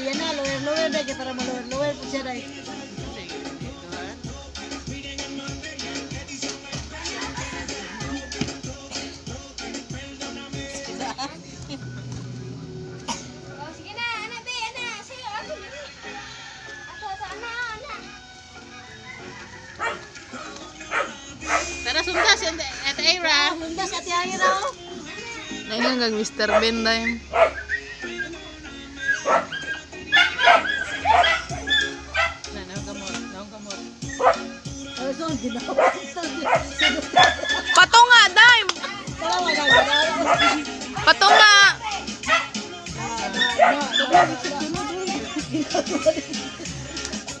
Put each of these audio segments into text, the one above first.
veía nada, lo ver, lo verde, que para lo ver, lo ver, pusiera ahí. Tara sundas yan at Ira. Sundas at Ira. Ayun ang Mr. Ben dahil. Patunga, dime! Patunga!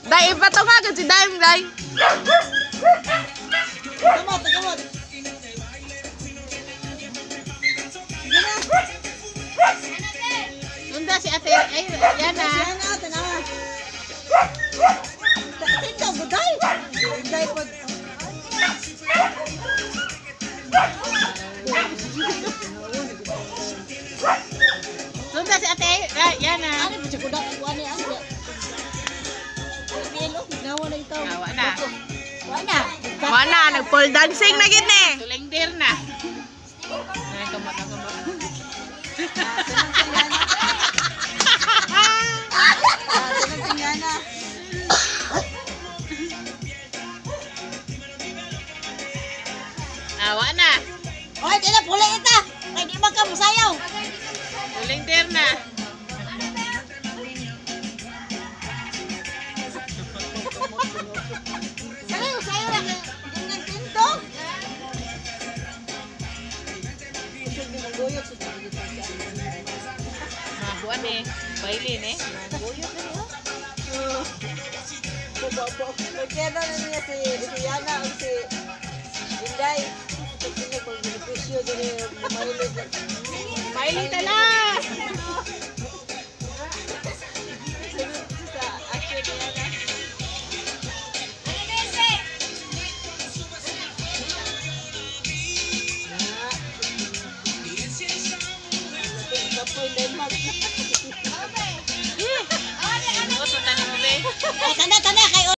Dai, patunga ka si dime, dai. Kamot, kamot. Sunda si Ate Ira. Yan na. Wala, nag-pole dancing na gid ni. Tulingdir na. Na na. Awa na. Oy, tila, pula ita. Kaya di ba ka musayaw? Tulingdir na. Mabuan eh. Bailin eh. Magkano na niya si, si Yana o si Inday. Kasi na kung benepisyo din yung mahilig. Bailin talag.